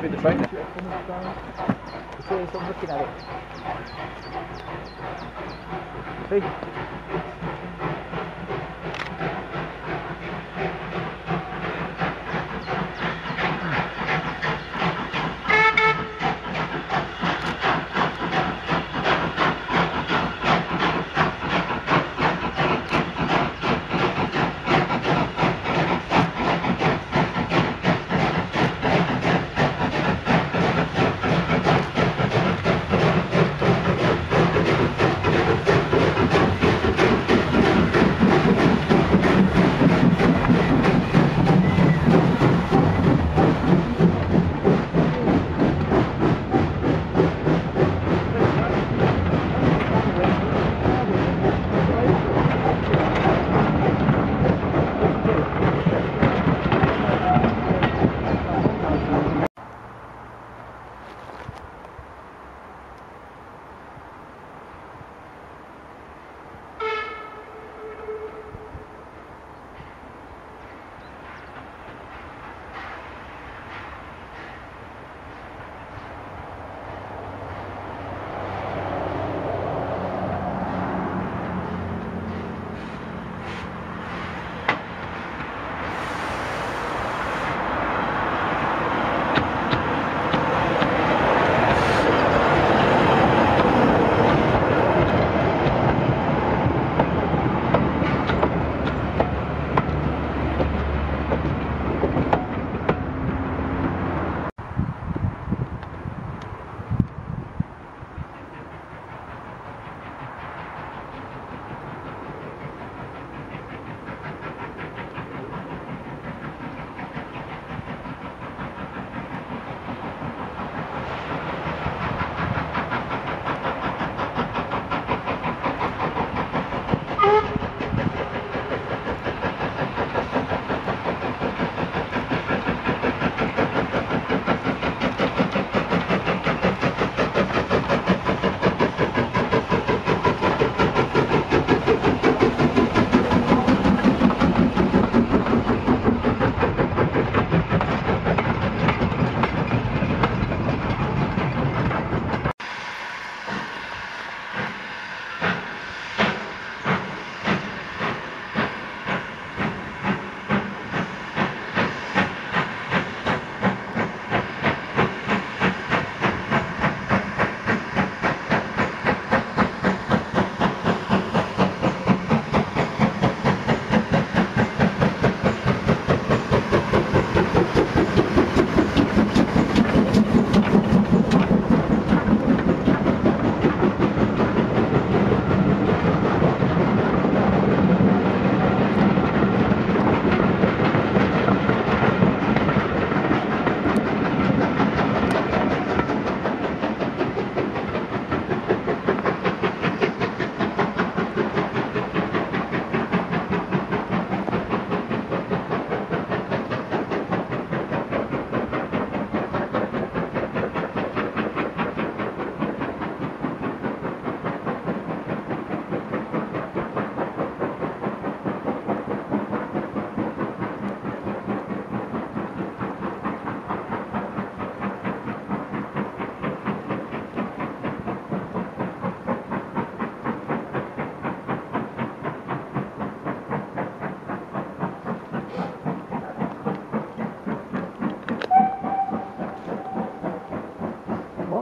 can't be the trainer. See, I'm looking at it. See?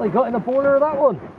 Got in the border of that one?